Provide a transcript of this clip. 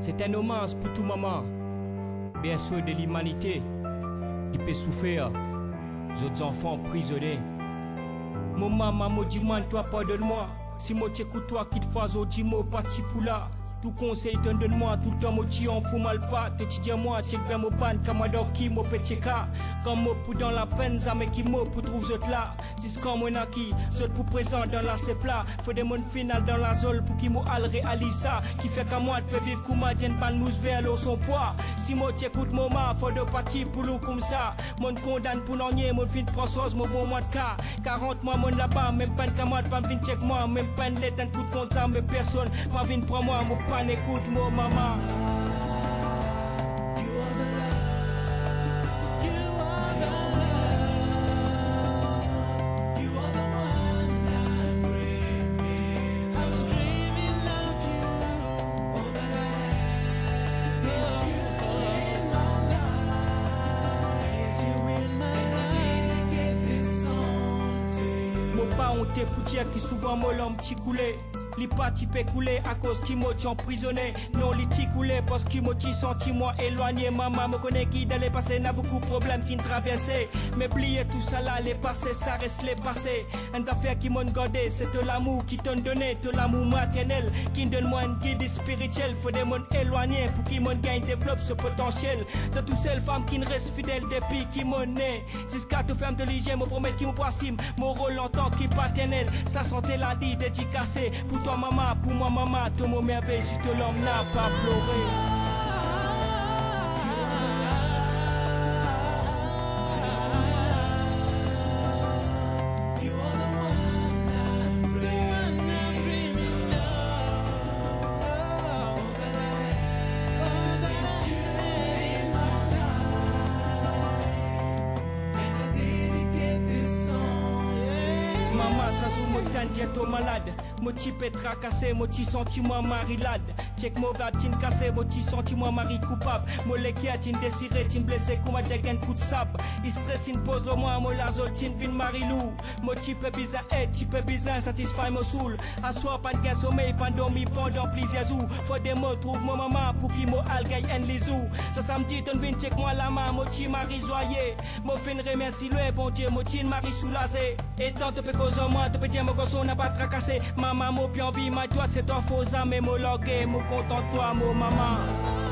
C'est un hommage pour tout maman, bien sûr de l'humanité, qui peut souffrir, autres enfants prisonniers. Maman, mon diman, toi pardonne-moi. Si moi t'écoute toi qui te fais au dimo, parti pour là. Tout conseil t'en donne-moi, tout le temps moi t'y en fous mal pas. Te dis moi, t'y bien mon pan, comme qui mon petit cas. Comme moi pour dans la peine, ça qui moi pour trouver autres là. Dis quand moi n'a qui, autres pour présent dans la c'est plat. Faut des mondes final dans la zone pour qui moi al réalise ça. Qui fait qu'à moi te vivre comme tienne pas nous vers l'eau son poids. Si moi t'écoute mon ma, faut de partir pour l'eau comme ça. Mon condamne pour n'en mon fin de mon bon mois de cas. 40 mois mon là-bas, même pas de camarade, pas vin check moi, même pas de lettre, coup de compte ça, mais personne, pas vin pour moi, mon pan ekout mou maman Mou pa onte pou diya ki souvan mou lom ti koule. Li parti peut couler à cause qui m'a emprisonné. Non, li ti coulé parce qu'il m'a senti moi éloigné. Maman me connaît qui d'aller passer n'a beaucoup de problèmes qui me traversaient. Mais plier tout ça là, les passés, ça reste les passés. Une affaire qui m'ont gardé, c'est de l'amour qui t'ont donné, de l'amour maternel. Qui donne moi une guide spirituelle. Faut des mondes éloignés pour qui mon gagne développe ce potentiel. De toutes celles femmes qui ne restent fidèles depuis qui m'ont né. Jusqu'à tout ferme de l'hygiène, me promet qui me Mon rôle en tant que paternel, ça sentait la dit dédicacée. Toi maman, pour moi maman, tout mon merveille, juste l'homme n'a pas pleuré. Maman, ça joue mon tangente malade. Est tracassé, mon petit sentiment marilade. Check mon tin cassé, mon petit sentiment mari coupable. Mon lekia tin désiré, tin blessé, un jagan coup de sable. Il stress, tin pose le moi, mon lazol, tin vin marilou. Mon type est bizarre, eh, type est bizarre, satisfait mon soul. À soir, pas de sommeil, pas dormi pendant plusieurs jours. Faut des mots, trouve mon maman pour qui mon algaï en les ou. Ça, ça me dit, ton vin check moi la main, mon petit mari joyeux. Mon fin remercie le bon Dieu, mon petit mari soulagé. Et tant de cause moi, de petit mon on n'a pas tracassé. Maman, mon bien vie, ma toi, c'est toi, faux âme, et mon logué, mon content toi, mon maman.